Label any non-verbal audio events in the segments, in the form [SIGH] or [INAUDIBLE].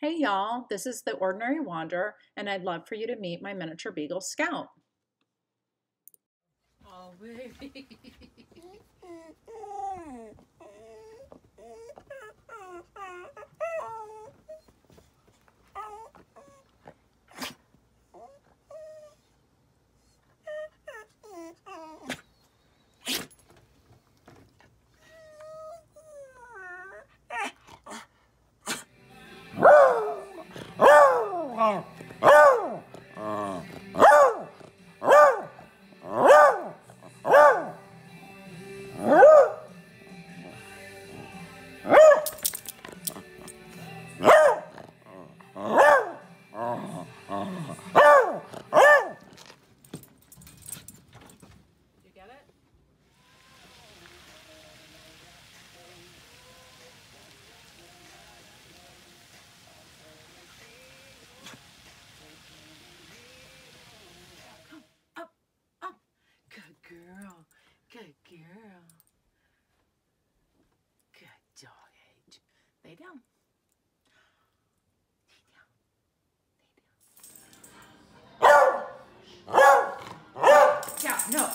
Hey y'all, this is the Ordinary Wanderer, and I'd love for you to meet my miniature beagle Scout. Oh, baby. [LAUGHS] You down. Down. Lay down. Down. No.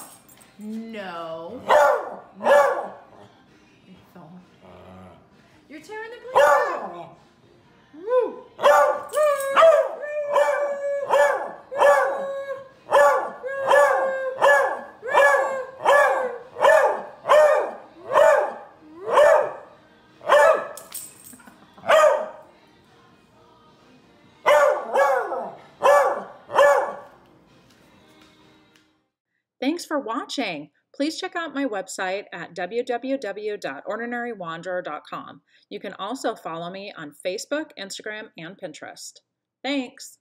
No. Fell. Uh. You're tearing the blanket Thanks for watching. Please check out my website at www.ordinarywanderer.com. You can also follow me on Facebook, Instagram, and Pinterest. Thanks.